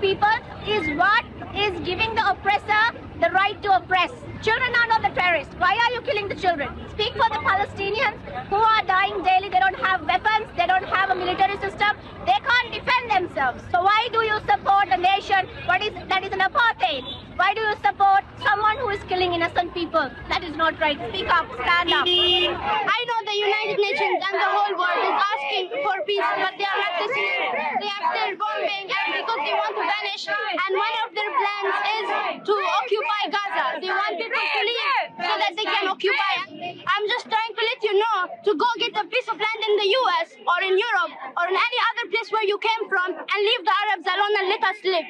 people is what is giving the oppressor the right to oppress. Children are not the terrorists. Why are you killing the children? Speak for the Palestinians who are dying daily. They don't have weapons. They don't have a military system. They can't defend themselves. So why do you support a nation what is that is an apartheid? Why do you support someone who is killing innocent people? That is not right. Speak up. Stand up. I know the United Nations and the whole world is asking for peace, but they are not listening. They are still bombing and because they want to vanish. And one of their plans is to occupy Gaza. They want people to leave so that they can occupy. I'm just trying to let you know to go get a piece of land in the US or in Europe or in any other place where you came from and leave the Arabs alone and let us live.